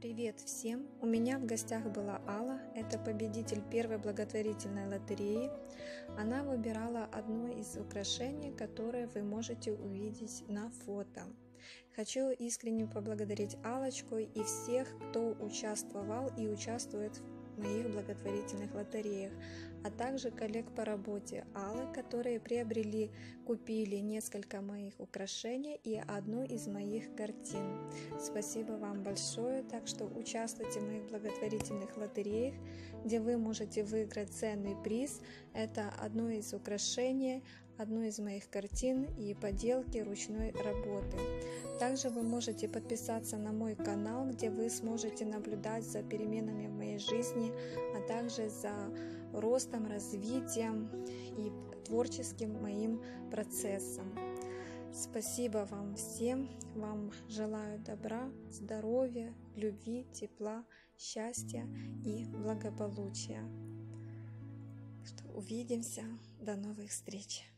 Привет всем! У меня в гостях была Алла, это победитель первой благотворительной лотереи. Она выбирала одно из украшений, которые вы можете увидеть на фото. Хочу искренне поблагодарить Алочку и всех, кто участвовал и участвует в моих благотворительных лотереях, а также коллег по работе Аллы, которые приобрели, купили несколько моих украшений и одну из моих картин. Спасибо вам большое, так что участвуйте в моих благотворительных лотереях, где вы можете выиграть ценный приз. Это одно из украшений, одну из моих картин и поделки ручной работы. Также вы можете подписаться на мой канал, где вы сможете наблюдать за переменами в моей жизни, а также за ростом, развитием и творческим моим процессом. Спасибо вам всем, вам желаю добра, здоровья, любви, тепла, счастья и благополучия. Увидимся, до новых встреч!